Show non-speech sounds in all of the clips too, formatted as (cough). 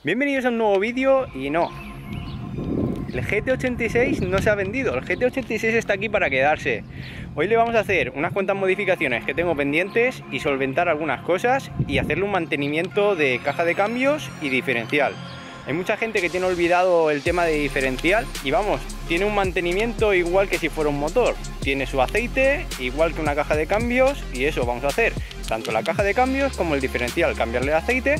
Bienvenidos a un nuevo vídeo y no, el GT86 no se ha vendido, el GT86 está aquí para quedarse. Hoy le vamos a hacer unas cuantas modificaciones que tengo pendientes y solventar algunas cosas y hacerle un mantenimiento de caja de cambios y diferencial. Hay mucha gente que tiene olvidado el tema de diferencial y vamos, tiene un mantenimiento igual que si fuera un motor. Tiene su aceite, igual que una caja de cambios y eso vamos a hacer. Tanto la caja de cambios como el diferencial, cambiarle el aceite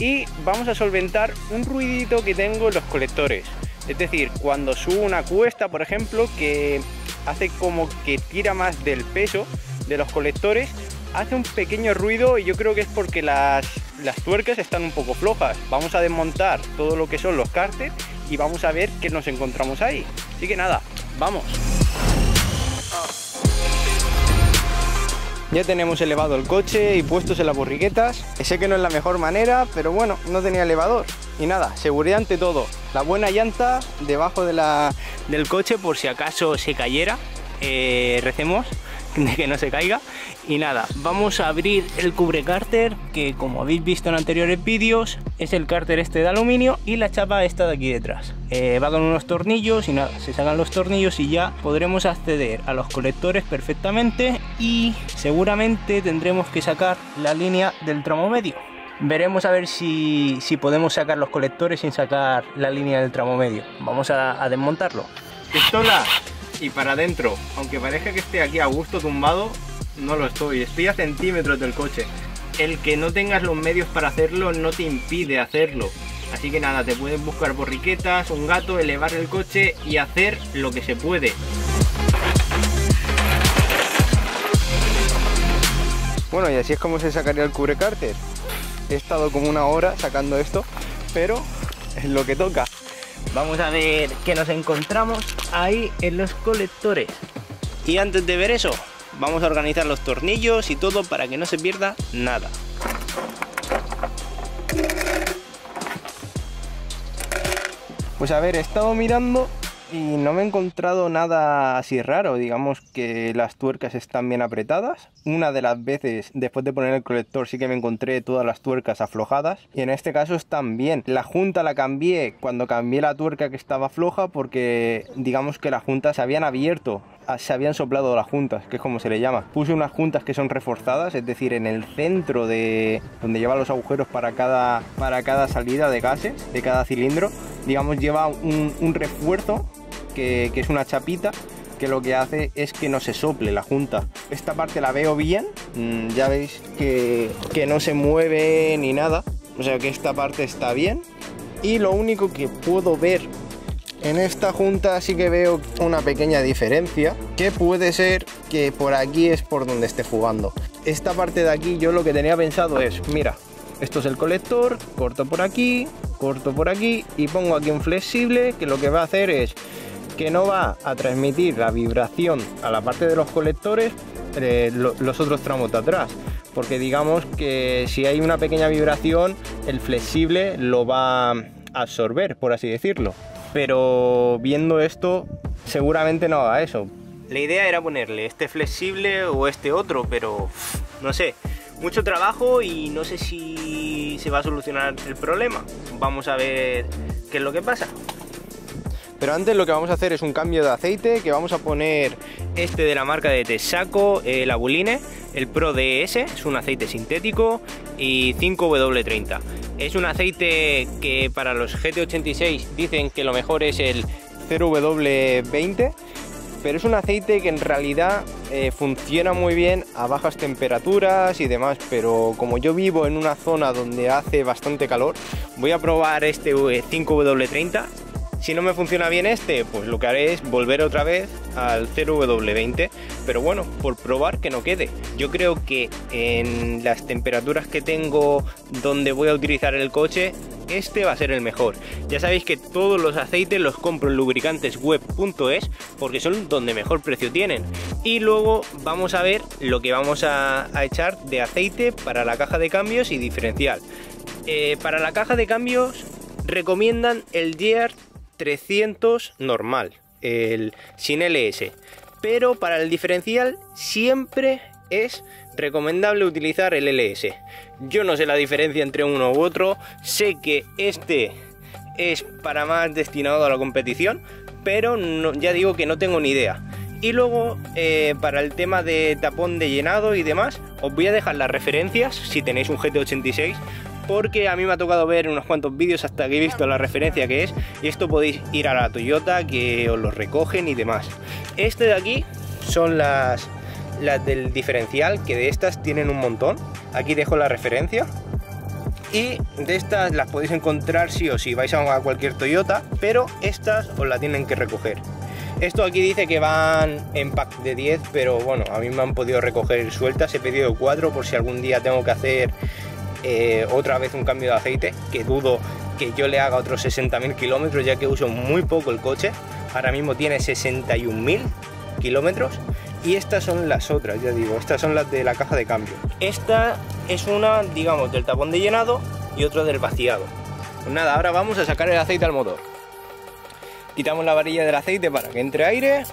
y vamos a solventar un ruidito que tengo en los colectores. Es decir, cuando subo una cuesta, por ejemplo, que hace como que tira más del peso de los colectores, hace un pequeño ruido y yo creo que es porque las, las tuercas están un poco flojas. Vamos a desmontar todo lo que son los cárteres y vamos a ver qué nos encontramos ahí. Así que nada, vamos. Ya tenemos elevado el coche y puestos en las borriquetas. Sé que no es la mejor manera, pero bueno, no tenía elevador. Y nada, seguridad ante todo. La buena llanta debajo de la, del coche por si acaso se cayera. Eh, recemos (laughs) de que no se caiga. Y nada vamos a abrir el cubre cárter que como habéis visto en anteriores vídeos es el cárter este de aluminio y la chapa está de aquí detrás. Eh, va con unos tornillos y nada se sacan los tornillos y ya podremos acceder a los colectores perfectamente y seguramente tendremos que sacar la línea del tramo medio. Veremos a ver si, si podemos sacar los colectores sin sacar la línea del tramo medio. Vamos a, a desmontarlo. Pistola y para adentro. Aunque parezca que esté aquí a gusto tumbado, no lo estoy. Estoy a centímetros del coche. El que no tengas los medios para hacerlo no te impide hacerlo. Así que nada, te puedes buscar borriquetas, un gato, elevar el coche y hacer lo que se puede. Bueno, y así es como se sacaría el cubre cárter. He estado como una hora sacando esto, pero es lo que toca. Vamos a ver qué nos encontramos ahí en los colectores. Y antes de ver eso, vamos a organizar los tornillos y todo para que no se pierda nada. Pues a ver, he estado mirando y no me he encontrado nada así raro. Digamos que las tuercas están bien apretadas. Una de las veces, después de poner el colector, sí que me encontré todas las tuercas aflojadas. Y en este caso están bien. La junta la cambié cuando cambié la tuerca que estaba floja porque digamos que las juntas se habían abierto ah, se habían soplado las juntas, que es como se le llama. Puse unas juntas que son reforzadas, es decir, en el centro de donde lleva los agujeros para cada, para cada salida de gases, de cada cilindro. Digamos, lleva un, un refuerzo que, es una chapita que lo que hace es que no se sople la junta. Esta parte la veo bien, mm, ya veis que, que no se mueve ni nada, o sea que esta parte está bien. Y lo único que puedo ver en esta junta sí que veo una pequeña diferencia, que puede ser que por aquí es por donde esté jugando. Esta parte de aquí yo lo que tenía pensado es, mira, esto es el colector, corto por aquí, corto por aquí y pongo aquí un flexible que lo que va a hacer es que no va a transmitir la vibración a la parte de los colectores eh, los otros tramos de atrás. Porque digamos que si hay una pequeña vibración el flexible lo va a absorber por así decirlo. Pero viendo esto seguramente no haga eso. La idea era ponerle este flexible o este otro pero no sé. Mucho trabajo y no sé si se va a solucionar el problema. Vamos a ver qué es lo que pasa pero antes lo que vamos a hacer es un cambio de aceite que vamos a poner este de la marca de Texaco, el Abuline, el Pro DS, es un aceite sintético y 5W30. Es un aceite que para los GT86 dicen que lo mejor es el 0W20 pero es un aceite que en realidad eh, funciona muy bien a bajas temperaturas y demás, pero como yo vivo en una zona donde hace bastante calor, voy a probar este 5W30 si no me funciona bien este, pues lo que haré es volver otra vez al 0W20, pero bueno, por probar que no quede. Yo creo que en las temperaturas que tengo donde voy a utilizar el coche, este va a ser el mejor. Ya sabéis que todos los aceites los compro en lubricantesweb.es porque son donde mejor precio tienen. Y luego vamos a ver lo que vamos a, echar de aceite para la caja de cambios y diferencial. Eh, para la caja de cambios recomiendan el Gear 300 normal, el sin LS. Pero para el diferencial siempre es recomendable utilizar el LS. Yo no sé la diferencia entre uno u otro, sé que este es para más destinado a la competición, pero ya digo que no tengo ni idea. Y luego, eh, para el tema de tapón de llenado y demás, os voy a dejar las referencias si tenéis un GT86, porque a mí me ha tocado ver unos cuantos vídeos hasta que he visto la referencia que es, y esto podéis ir a la Toyota que os lo recogen y demás. Este de aquí son las, del diferencial, que de estas tienen un montón. Aquí dejo la referencia. Y de estas las podéis encontrar sí o sí, vais a cualquier Toyota, pero estas os la tienen que recoger. Esto aquí dice que van en pack de 10, pero bueno, a mí me han podido recoger sueltas. He pedido 4 por si algún día tengo que hacer eh, otra vez un cambio de aceite, que dudo que yo le haga otros 60.000 kilómetros, ya que uso muy poco el coche. Ahora mismo tiene 61.000 kilómetros. Y estas son las otras, ya digo, estas son las de la caja de cambio. Esta es una, digamos, del tapón de llenado y otra del vaciado. Pues nada, ahora vamos a sacar el aceite al motor. Quitamos la varilla del aceite para que entre aire.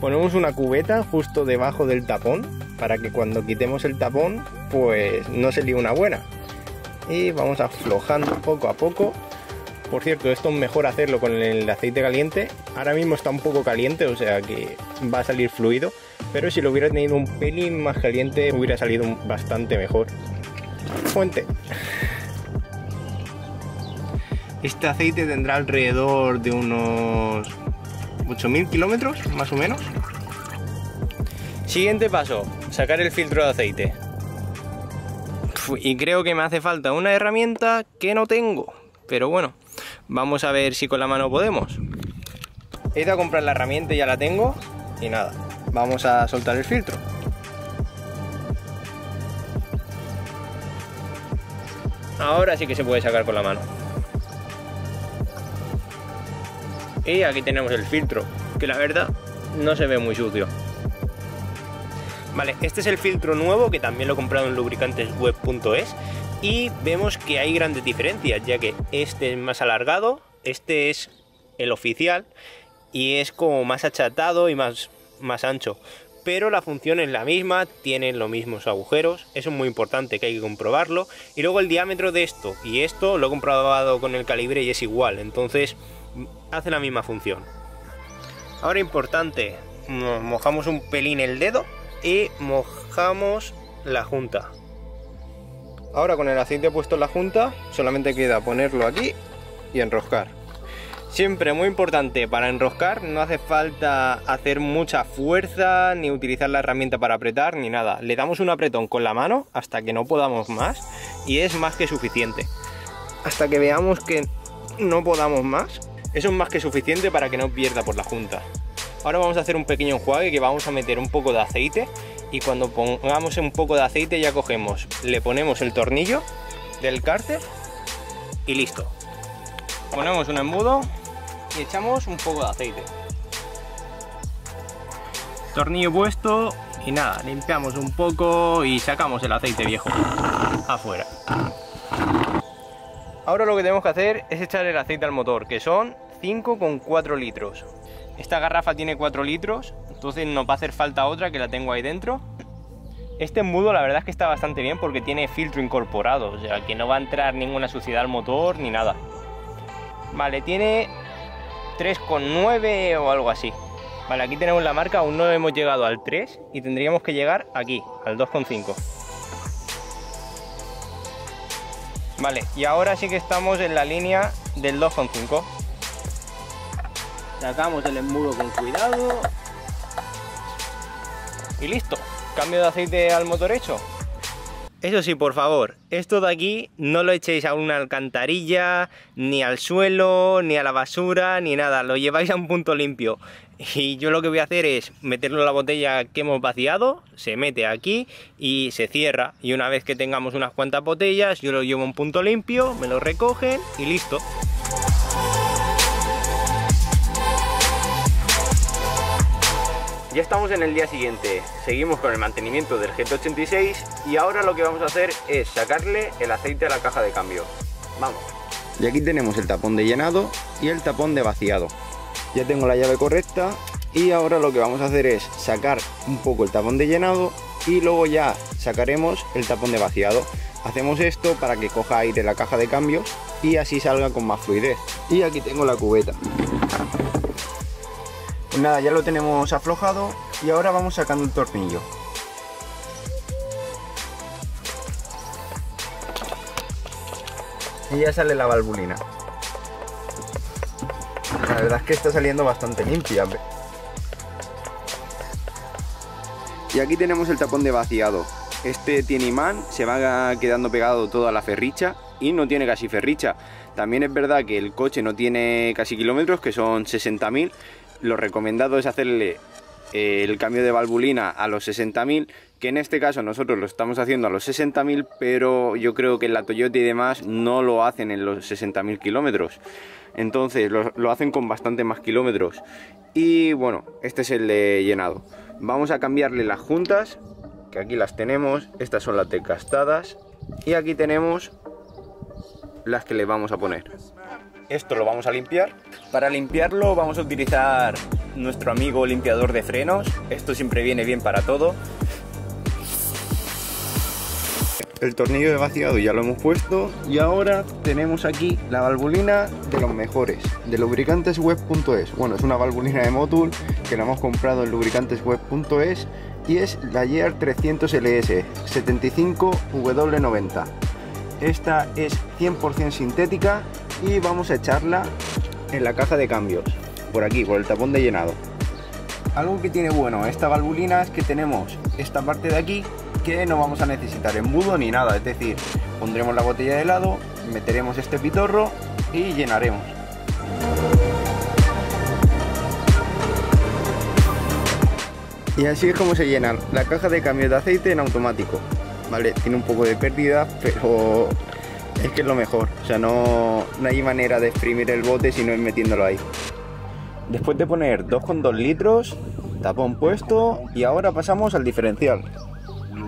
Ponemos una cubeta justo debajo del tapón para que cuando quitemos el tapón pues no se líe una buena. Y vamos aflojando poco a poco. Por cierto, esto es mejor hacerlo con el aceite caliente. Ahora mismo está un poco caliente, o sea que va a salir fluido. Pero si lo hubiera tenido un pelín más caliente, hubiera salido bastante mejor. Fuente. Este aceite tendrá alrededor de unos 8000 kilómetros, más o menos. Siguiente paso, sacar el filtro de aceite. Y creo que me hace falta una herramienta que no tengo. Pero bueno, vamos a ver si con la mano podemos. He ido a comprar la herramienta y ya la tengo. Y nada, vamos a soltar el filtro. Ahora sí que se puede sacar con la mano. Y aquí tenemos el filtro, que la verdad no se ve muy sucio. Vale, este es el filtro nuevo que también lo he comprado en lubricantesweb.es y vemos que hay grandes diferencias, ya que este es más alargado, este es el oficial y es como más achatado y más, más ancho. Pero la función es la misma, tienen los mismos agujeros, eso es muy importante que hay que comprobarlo. Y luego el diámetro de esto y esto lo he comprobado con el calibre y es igual, entonces hace la misma función. Ahora importante, mojamos un pelín el dedo y mojamos la junta. Ahora con el aceite puesto en la junta, solamente queda ponerlo aquí y enroscar. Siempre muy importante para enroscar, no hace falta hacer mucha fuerza, ni utilizar la herramienta para apretar, ni nada. Le damos un apretón con la mano hasta que no podamos más y es más que suficiente. Hasta que veamos que no podamos más, eso es más que suficiente para que no pierda por la junta. Ahora vamos a hacer un pequeño enjuague que vamos a meter un poco de aceite y cuando pongamos un poco de aceite ya cogemos, le ponemos el tornillo del cárter y listo. Ponemos un embudo y echamos un poco de aceite. Tornillo puesto y nada, limpiamos un poco y sacamos el aceite viejo afuera. Ahora lo que tenemos que hacer es echar el aceite al motor, que son 5,4 litros. Esta garrafa tiene 4 litros, entonces nos va a hacer falta otra que la tengo ahí dentro. Este embudo la verdad es que está bastante bien porque tiene filtro incorporado, o sea que no va a entrar ninguna suciedad al motor ni nada. Vale, tiene 3,9 o algo así. Vale, aquí tenemos la marca, aún no hemos llegado al 3 y tendríamos que llegar aquí, al 2,5. Vale, y ahora sí que estamos en la línea del 2,5. Sacamos el embudo con cuidado. Y listo. Cambio de aceite al motor hecho. Eso sí, por favor, esto de aquí no lo echéis a una alcantarilla, ni al suelo, ni a la basura, ni nada. Lo lleváis a un punto limpio. Y yo lo que voy a hacer es meterlo en la botella que hemos vaciado, se mete aquí y se cierra. Y una vez que tengamos unas cuantas botellas, yo lo llevo a un punto limpio, me lo recogen y listo. Ya estamos en el día siguiente, seguimos con el mantenimiento del GT86 y ahora lo que vamos a hacer es sacarle el aceite a la caja de cambio. Vamos. Y aquí tenemos el tapón de llenado y el tapón de vaciado. Ya tengo la llave correcta y ahora lo que vamos a hacer es sacar un poco el tapón de llenado y luego ya sacaremos el tapón de vaciado. Hacemos esto para que coja aire la caja de cambios y así salga con más fluidez. Y aquí tengo la cubeta. Nada, ya lo tenemos aflojado y ahora vamos sacando el tornillo. Y ya sale la valvulina. La verdad es que está saliendo bastante limpia. Y aquí tenemos el tapón de vaciado. Este tiene imán, se va quedando pegado toda la ferricha y no tiene casi ferricha. También es verdad que el coche no tiene casi kilómetros, que son 60.000. Lo recomendado es hacerle eh, el cambio de valvulina a los 60.000, que en este caso nosotros lo estamos haciendo a los 60.000, pero yo creo que la Toyota y demás no lo hacen en los 60.000 kilómetros. Entonces lo, hacen con bastante más kilómetros. Y bueno, este es el de llenado. Vamos a cambiarle las juntas que aquí las tenemos, estas son las desgastadas y aquí tenemos las que le vamos a poner. Esto lo vamos a limpiar. Para limpiarlo vamos a utilizar nuestro amigo limpiador de frenos. Esto siempre viene bien para todo. El tornillo de vaciado ya lo hemos puesto y ahora tenemos aquí la valvulina de los mejores, de lubricantesweb.es. Bueno, es una valvulina de Motul que la hemos comprado en lubricantesweb.es y es la Year 300 LS 75W90. Esta es 100% sintética y vamos a echarla en la caja de cambios, por aquí, por el tapón de llenado. Algo que tiene bueno esta valvulina es que tenemos esta parte de aquí que no vamos a necesitar embudo ni nada, es decir, pondremos la botella de helado, meteremos este pitorro y llenaremos. Y así es como se llena la caja de cambio de aceite en automático. Vale, tiene un poco de pérdida, pero es que es lo mejor. O sea, no, no hay manera de exprimir el bote si no es metiéndolo ahí. Después de poner 2,2 litros, tapón puesto y ahora pasamos al diferencial.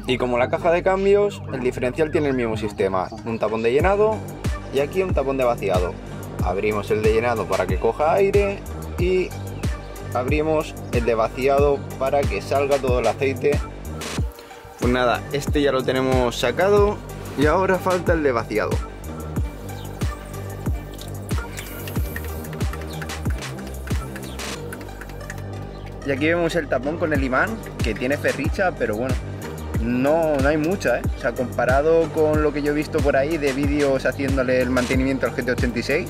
Y como la caja de cambios, el diferencial tiene el mismo sistema. Un tapón de llenado y aquí un tapón de vaciado. Abrimos el de llenado para que coja aire y abrimos el de vaciado para que salga todo el aceite. Pues nada, este ya lo tenemos sacado y ahora falta el de vaciado. Y aquí vemos el tapón con el imán, que tiene ferricha, pero bueno, no, no hay mucha, ¿eh? O sea, comparado con lo que yo he visto por ahí de vídeos haciéndole el mantenimiento al GT86,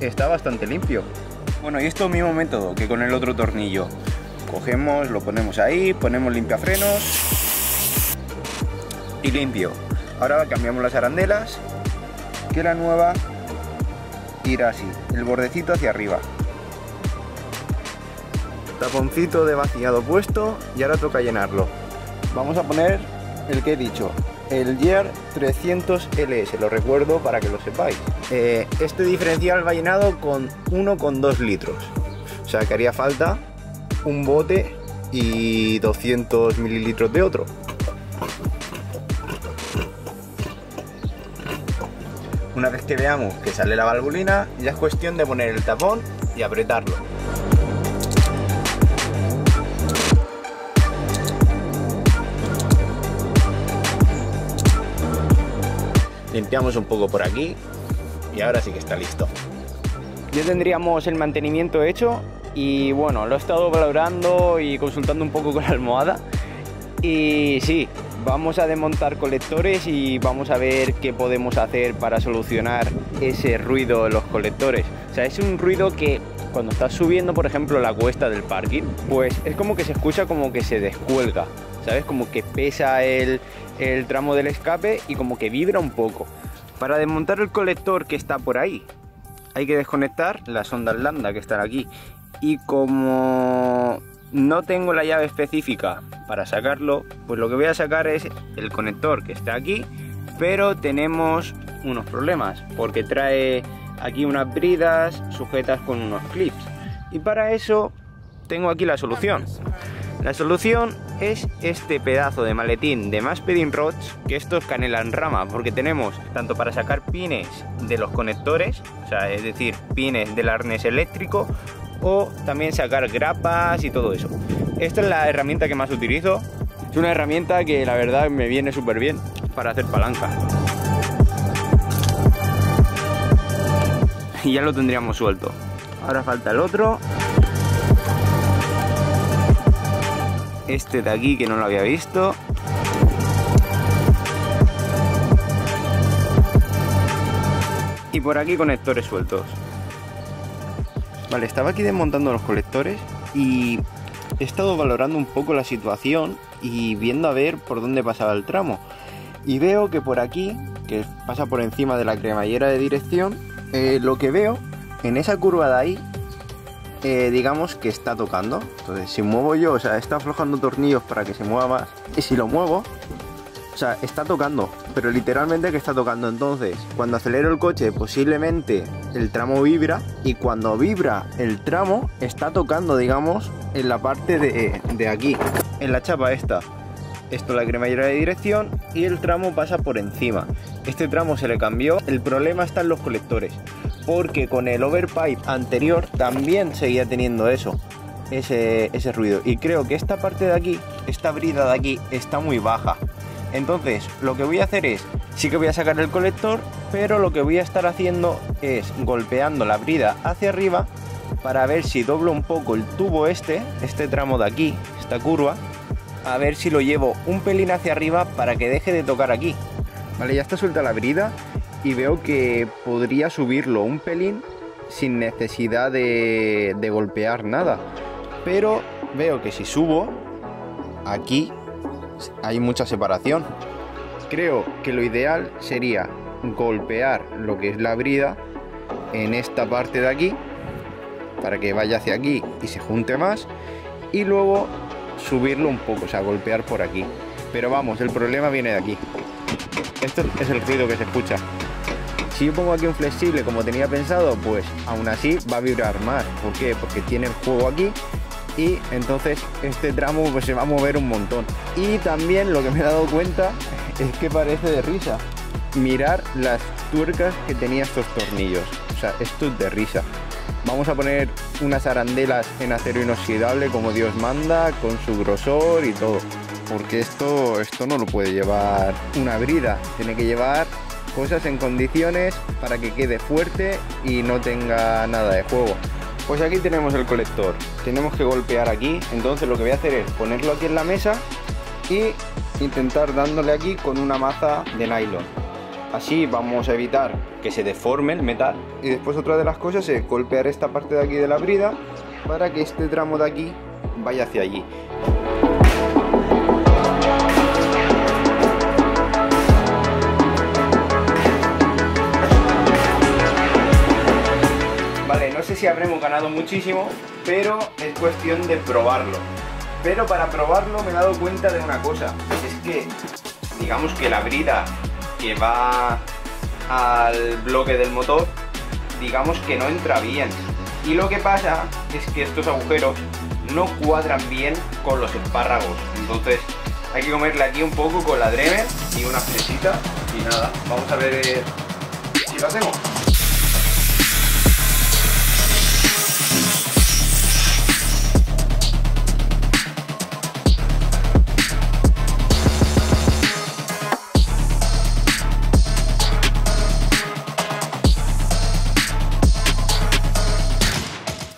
está bastante limpio. Bueno, y esto es mismo método que con el otro tornillo. Cogemos, lo ponemos ahí, ponemos limpiafrenos y limpio. Ahora cambiamos las arandelas, que la nueva irá así, el bordecito hacia arriba. Taponcito de vaciado puesto y ahora toca llenarlo. Vamos a poner el que he dicho, el Year 300 LS, lo recuerdo para que lo sepáis. Eh, este diferencial va llenado con 1,2 litros, o sea que haría falta un bote y 200 mililitros de otro. Una vez que veamos que sale la valvulina, ya es cuestión de poner el tapón y apretarlo. limpiamos un poco por aquí y ahora sí que está listo. Ya tendríamos el mantenimiento hecho y bueno, lo he estado valorando y consultando un poco con la almohada y sí, vamos a desmontar colectores y vamos a ver qué podemos hacer para solucionar ese ruido de los colectores. O sea, es un ruido que cuando estás subiendo, por ejemplo, la cuesta del parking, pues es como que se escucha como que se descuelga, ¿sabes? Como que pesa el, el tramo del escape y como que vibra un poco. Para desmontar el colector que está por ahí, hay que desconectar las ondas lambda que están aquí. Y como no tengo la llave específica para sacarlo, pues lo que voy a sacar es el conector que está aquí, pero tenemos unos problemas porque trae aquí unas bridas sujetas con unos clips. Y para eso tengo aquí la solución. La solución es este pedazo de maletín de Maspedin Rods, que esto es canela en rama, porque tenemos tanto para sacar pines de los conectores, o sea, es decir, pines del arnés eléctrico, o también sacar grapas y todo eso. Esta es la herramienta que más utilizo, Es una herramienta que la verdad me viene súper bien para hacer palanca. Y ya lo tendríamos suelto. Ahora falta el otro. Este de aquí que no lo había visto. Y por aquí conectores sueltos. Vale, estaba aquí desmontando los colectores y he estado valorando un poco la situación y viendo a ver por dónde pasaba el tramo. Y veo que por aquí, que pasa por encima de la cremallera de dirección, eh, lo que veo en esa curva de ahí, eh, digamos que está tocando. Entonces, si muevo yo, o sea, está aflojando tornillos para que se mueva más. Y si lo muevo, o sea, está tocando, pero literalmente que está tocando. Entonces, cuando acelero el coche, posiblemente el tramo vibra. Y cuando vibra el tramo, está tocando, digamos, en la parte de, de aquí, en la chapa esta. Esto la cremallera de dirección y el tramo pasa por encima. Este tramo se le cambió. El problema está en los colectores porque con el overpipe anterior también seguía teniendo eso, ese, ese ruido. Y creo que esta parte de aquí, esta brida de aquí, está muy baja. Entonces, lo que voy a hacer es, sí que voy a sacar el colector, pero lo que voy a estar haciendo es golpeando la brida hacia arriba para ver si doblo un poco el tubo este, este tramo de aquí, esta curva, a ver si lo llevo un pelín hacia arriba para que deje de tocar aquí. Vale, ya está suelta la brida y veo que podría subirlo un pelín sin necesidad de, de golpear nada. Pero veo que si subo, aquí hay mucha separación. Creo que lo ideal sería golpear lo que es la brida en esta parte de aquí para que vaya hacia aquí y se junte más y luego subirlo un poco, o sea, golpear por aquí. Pero vamos, el problema viene de aquí. Esto es el ruido que se escucha. Si yo pongo aquí un flexible como tenía pensado, pues aún así va a vibrar más. ¿Por qué? Porque tiene el juego aquí y entonces este tramo pues se va a mover un montón. Y también lo que me he dado cuenta es que parece de risa. Mirar las tuercas que tenía estos tornillos. O sea, esto es de risa. Vamos a poner unas arandelas en acero inoxidable como Dios manda, con su grosor y todo. Porque esto, esto no lo puede llevar una brida. Tiene que llevar cosas en condiciones para que quede fuerte y no tenga nada de juego. Pues aquí tenemos el colector, tenemos que golpear aquí, entonces lo que voy a hacer es ponerlo aquí en la mesa y intentar dándole aquí con una maza de nylon. Así vamos a evitar que se deforme el metal y después otra de las cosas es golpear esta parte de aquí de la brida para que este tramo de aquí vaya hacia allí. No sé si habremos ganado muchísimo, pero es cuestión de probarlo. Pero para probarlo me he dado cuenta de una cosa, es que digamos que la brida que va al bloque del motor, digamos que no entra bien. Y lo que pasa es que estos agujeros no cuadran bien con los espárragos. Entonces hay que comerle aquí un poco con la Dremel y una flechita y nada, vamos a ver si lo hacemos.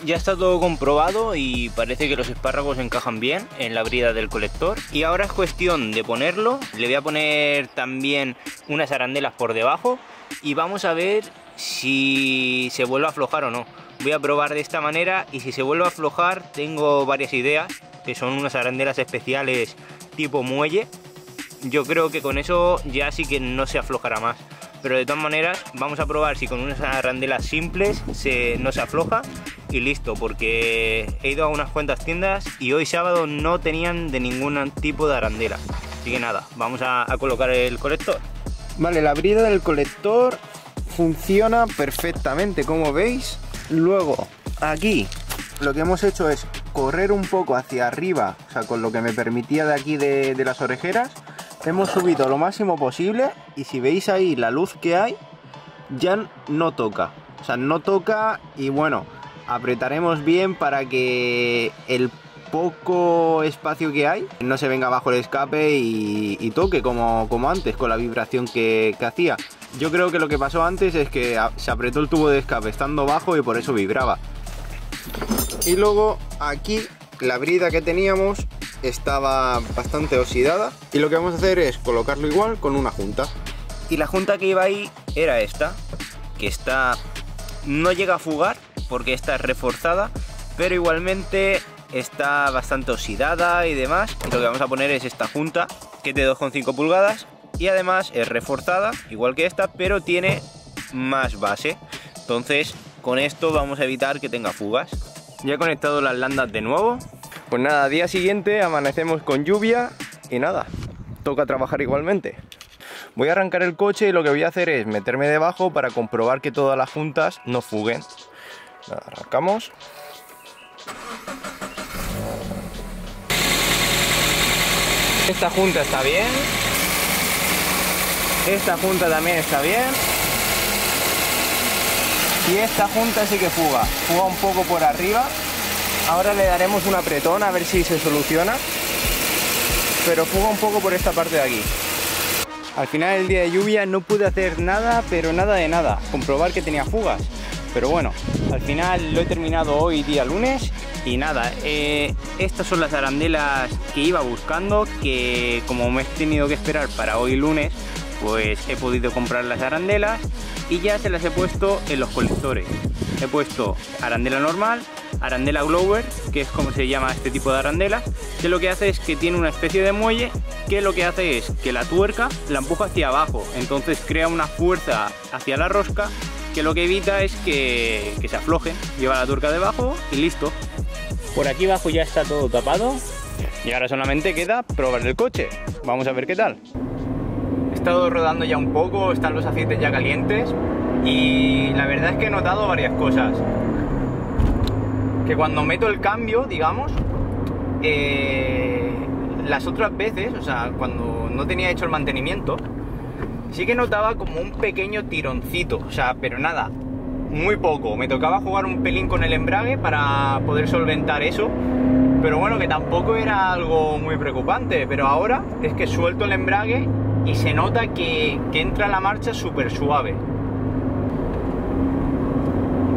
Ya está todo comprobado y parece que los espárragos encajan bien en la brida del colector. Y ahora es cuestión de ponerlo. Le voy a poner también unas arandelas por debajo y vamos a ver si se vuelve a aflojar o no. Voy a probar de esta manera y si se vuelve a aflojar tengo varias ideas que son unas arandelas especiales tipo muelle. Yo creo que con eso ya sí que no se aflojará más pero de todas maneras vamos a probar si con unas arandelas simples se, no se afloja y listo, porque he ido a unas cuantas tiendas y hoy sábado no tenían de ningún tipo de arandela. Así que nada, vamos a, colocar el colector. Vale, la brida del colector funciona perfectamente, como veis. Luego, aquí lo que hemos hecho es correr un poco hacia arriba, o sea, con lo que me permitía de aquí de, de las orejeras hemos subido lo máximo posible y si veis ahí la luz que hay, ya no toca. O sea, no toca y bueno, apretaremos bien para que el poco espacio que hay no se venga abajo el escape y, toque como, como antes con la vibración que, que hacía. Yo creo que lo que pasó antes es que se apretó el tubo de escape estando bajo y por eso vibraba. Y luego aquí la brida que teníamos estaba bastante oxidada y lo que vamos a hacer es colocarlo igual con una junta. Y la junta que iba ahí era esta, que está no llega a fugar porque está reforzada, pero igualmente está bastante oxidada y demás. Y lo que vamos a poner es esta junta, que es de 2,5 pulgadas y además es reforzada, igual que esta, pero tiene más base. Entonces, con esto vamos a evitar que tenga fugas. Ya he conectado las landas de nuevo. Pues nada, día siguiente amanecemos con lluvia y nada, toca trabajar igualmente. Voy a arrancar el coche y lo que voy a hacer es meterme debajo para comprobar que todas las juntas no fuguen. arrancamos. Esta junta está bien. Esta junta también está bien. Y esta junta sí que fuga. Fuga un poco por arriba. Ahora le daremos un apretón a ver si se soluciona. Pero fuga un poco por esta parte de aquí. Al final del día de lluvia no pude hacer nada, pero nada de nada. Comprobar que tenía fugas. Pero bueno, al final lo he terminado hoy día lunes y nada, eh, estas son las arandelas que iba buscando, que como me he tenido que esperar para hoy lunes, pues he podido comprar las arandelas y ya se las he puesto en los colectores. He puesto arandela normal, arandela glower, que es como se llama este tipo de arandela, que lo que hace es que tiene una especie de muelle que lo que hace es que la tuerca la empuja hacia abajo, entonces crea una fuerza hacia la rosca que lo que evita es que, que se afloje, lleva la tuerca debajo y listo. Por aquí abajo ya está todo tapado y ahora solamente queda probar el coche. Vamos a ver qué tal. He estado rodando ya un poco, están los aceites ya calientes y la verdad es que he notado varias cosas. Que cuando meto el cambio, digamos, eh, las otras veces, o sea, cuando no tenía hecho el mantenimiento, sí que notaba como un pequeño tironcito, o sea, pero nada, muy poco. Me tocaba jugar un pelín con el embrague para poder solventar eso. Pero bueno, que tampoco era algo muy preocupante. Pero ahora es que suelto el embrague y se nota que, entra la marcha súper suave.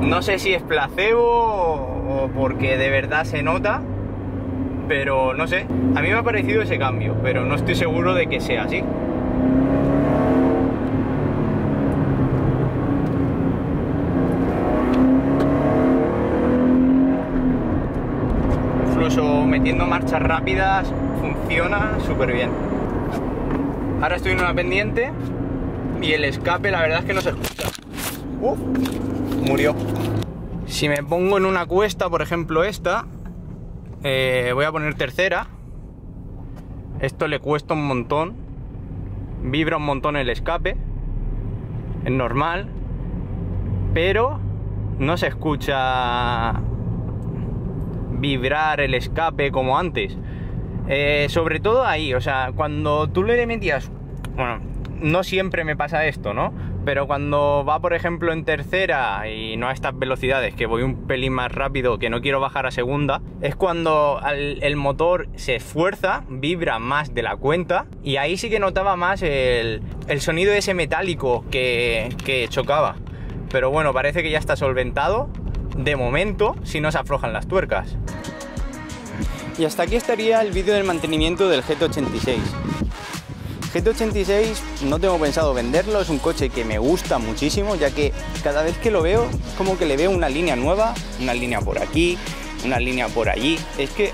No sé si es placebo porque de verdad se nota, pero no sé. A mí me ha parecido ese cambio, pero no estoy seguro de que sea así. metiendo marchas rápidas funciona súper bien. Ahora estoy en una pendiente y el escape la verdad es que no se escucha. Uf, murió. Si me pongo en una cuesta, por ejemplo esta, eh, voy a poner tercera. Esto le cuesta un montón. Vibra un montón el escape. Es normal. Pero no se escucha vibrar el escape como antes. Eh, sobre todo ahí, o sea, cuando tú le metías, bueno, no siempre me pasa esto, ¿no? Pero cuando va, por ejemplo, en tercera y no a estas velocidades, que voy un pelín más rápido, que no quiero bajar a segunda, es cuando el, motor se esfuerza, vibra más de la cuenta, y ahí sí que notaba más el, el sonido ese metálico que, que chocaba. Pero bueno, parece que ya está solventado de momento si no se aflojan las tuercas. Y hasta aquí estaría el vídeo del mantenimiento del GT86. GT86 no tengo pensado venderlo, es un coche que me gusta muchísimo, ya que cada vez que lo veo, como que le veo una línea nueva, una línea por aquí, una línea por allí. Es que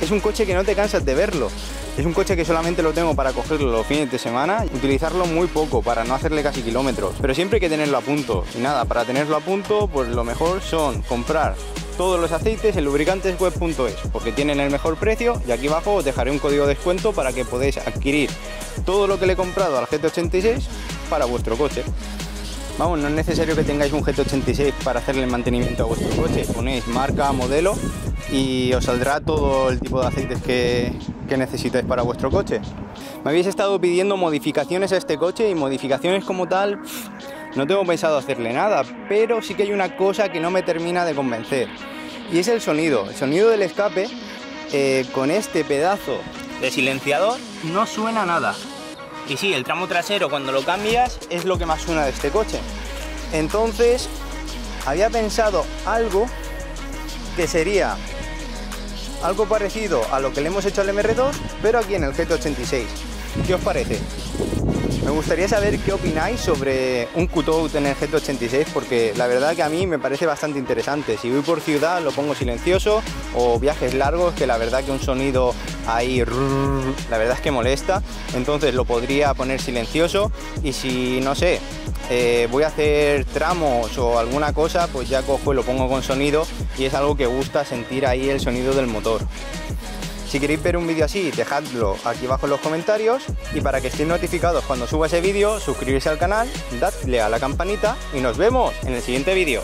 es un coche que no te cansas de verlo. Es un coche que solamente lo tengo para cogerlo los fines de semana, utilizarlo muy poco para no hacerle casi kilómetros, pero siempre hay que tenerlo a punto. Y nada, para tenerlo a punto, pues lo mejor son comprar todos los aceites en lubricantesweb.es porque tienen el mejor precio y aquí abajo os dejaré un código de descuento para que podáis adquirir todo lo que le he comprado al GT86 para vuestro coche. Vamos, no es necesario que tengáis un GT86 para hacerle mantenimiento a vuestro coche. Ponéis marca, modelo y os saldrá todo el tipo de aceites que, que necesitáis para vuestro coche. Me habéis estado pidiendo modificaciones a este coche y modificaciones como tal no tengo pensado hacerle nada, pero sí que hay una cosa que no me termina de convencer y es el sonido. El sonido del escape eh, con este pedazo de silenciador no suena nada. Y sí, el tramo trasero cuando lo cambias es lo que más suena de este coche. Entonces, había pensado algo que sería algo parecido a lo que le hemos hecho al MR2, pero aquí en el GT86. ¿Qué os parece? Gustaría saber qué opináis sobre un cutout en el GT86 porque la verdad que a mí me parece bastante interesante. Si voy por ciudad lo pongo silencioso o viajes largos que la verdad que un sonido ahí la verdad es que molesta. Entonces lo podría poner silencioso y si no sé, eh, voy a hacer tramos o alguna cosa pues ya cojo y lo pongo con sonido y es algo que gusta sentir ahí el sonido del motor. Si queréis ver un vídeo así, dejadlo aquí abajo en los comentarios y para que estéis notificados cuando suba ese vídeo, suscribirse al canal, dadle a la campanita y nos vemos en el siguiente vídeo.